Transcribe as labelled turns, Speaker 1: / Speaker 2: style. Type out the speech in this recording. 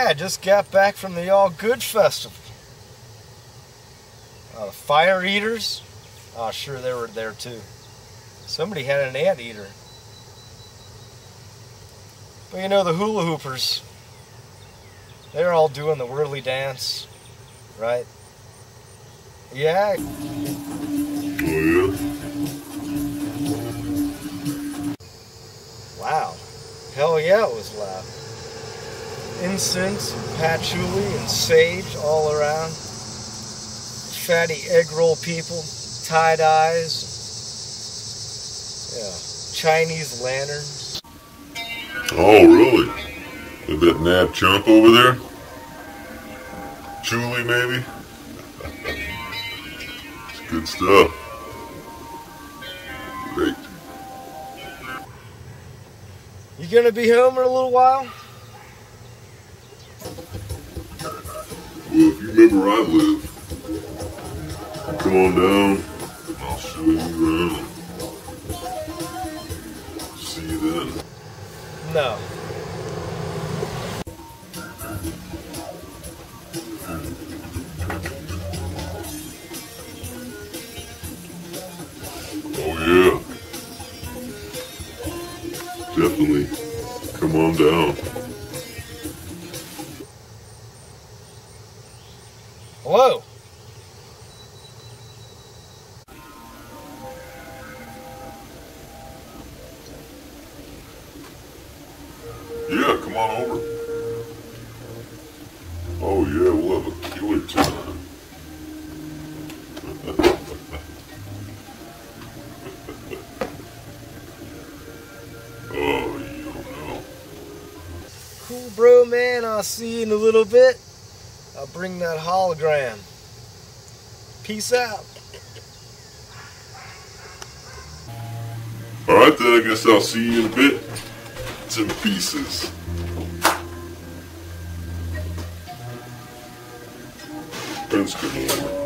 Speaker 1: Yeah, I just got back from the All Good Festival. Uh, fire eaters, oh, sure they were there too. Somebody had an ant eater. But you know, the hula hoopers, they're all doing the whirly dance, right? Yeah. Incense and patchouli and sage all around. Fatty egg roll people, tie dyes. Yeah, Chinese lanterns.
Speaker 2: Oh, really? Is that Nat Chump over there? Julie, maybe? it's good stuff. Great.
Speaker 1: You gonna be home in a little while?
Speaker 2: Well, if you remember where I live, come on down. and I'll show you around. See you then.
Speaker 1: No.
Speaker 2: Oh, yeah. Definitely. Come on down.
Speaker 1: Hello.
Speaker 2: Yeah, come on over. Oh, yeah, we'll have a killer time. oh, you don't know.
Speaker 1: Cool, bro, man. I'll see you in a little bit. I'll bring that hologram. Peace out.
Speaker 2: Alright then, I guess I'll see you in a bit. It's in pieces. Good night.